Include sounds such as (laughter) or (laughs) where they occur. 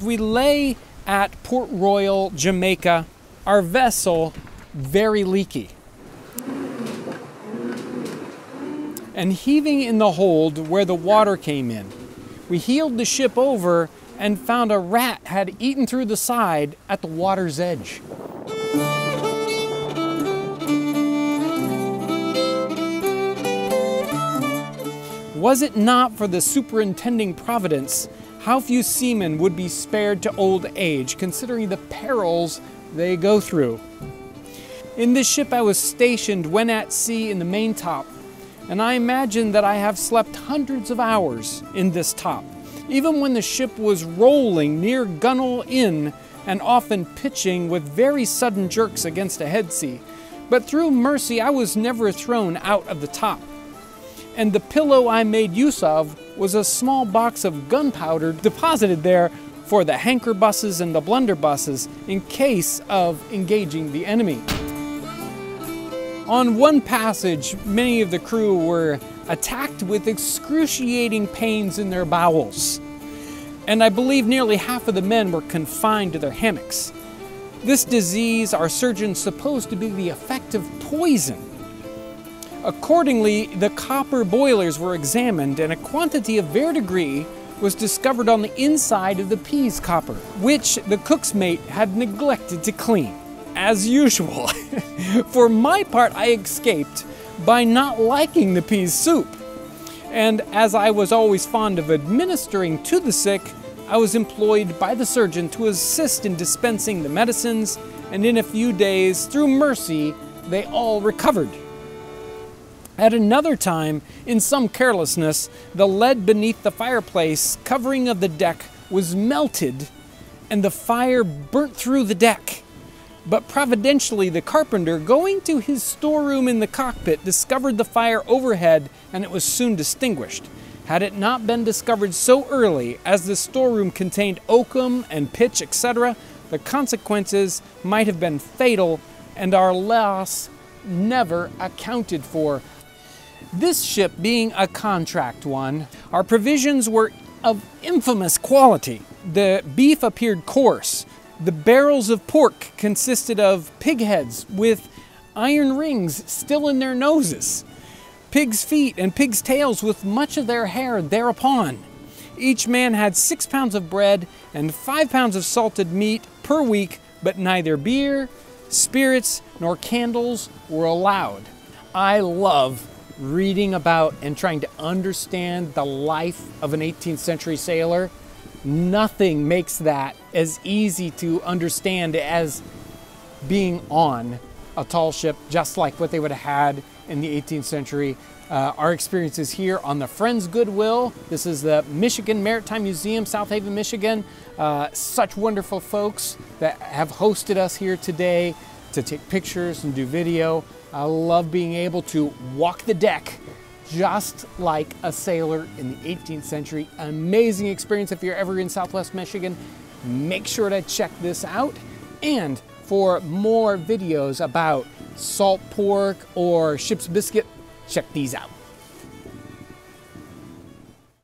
We lay at Port Royal, Jamaica, our vessel very leaky. And heaving in the hold where the water came in. We heeled the ship over and found a rat had eaten through the side at the water's edge. Was it not for the superintending providence, how few seamen would be spared to old age, considering the perils they go through? In this ship I was stationed when at sea in the maintop, and I imagine that I have slept hundreds of hours in this top, even when the ship was rolling near gunwale in and often pitching with very sudden jerks against a head sea. But through mercy I was never thrown out of the top and the pillow I made use of was a small box of gunpowder deposited there for the hanker-busses and the blunderbusses in case of engaging the enemy. On one passage, many of the crew were attacked with excruciating pains in their bowels, and I believe nearly half of the men were confined to their hammocks. This disease our surgeons supposed to be the effect of poison, Accordingly, the copper boilers were examined and a quantity of verdigris was discovered on the inside of the peas copper, which the cook's mate had neglected to clean. As usual. (laughs) For my part, I escaped by not liking the peas soup. And as I was always fond of administering to the sick, I was employed by the surgeon to assist in dispensing the medicines, and in a few days, through mercy, they all recovered. At another time, in some carelessness, the lead beneath the fireplace covering of the deck was melted and the fire burnt through the deck. But providentially, the carpenter, going to his storeroom in the cockpit, discovered the fire overhead and it was soon extinguished. Had it not been discovered so early, as the storeroom contained oakum and pitch, etc., the consequences might have been fatal and our loss never accounted for. This ship being a contract one, our provisions were of infamous quality. The beef appeared coarse. The barrels of pork consisted of pig heads with iron rings still in their noses, pig's feet and pig's tails with much of their hair thereupon. Each man had six pounds of bread and five pounds of salted meat per week, but neither beer, spirits, nor candles were allowed. I love reading about and trying to understand the life of an 18th century sailor, nothing makes that as easy to understand as being on a tall ship, just like what they would have had in the 18th century. Uh, our experiences here on the Friends Good Will. This is the Michigan Maritime Museum, South Haven, Michigan. Uh, such wonderful folks that have hosted us here today to take pictures and do video. I love being able to walk the deck just like a sailor in the 18th century. Amazing experience if you're ever in Southwest Michigan. Make sure to check this out. And for more videos about salt pork or ship's biscuit, check these out.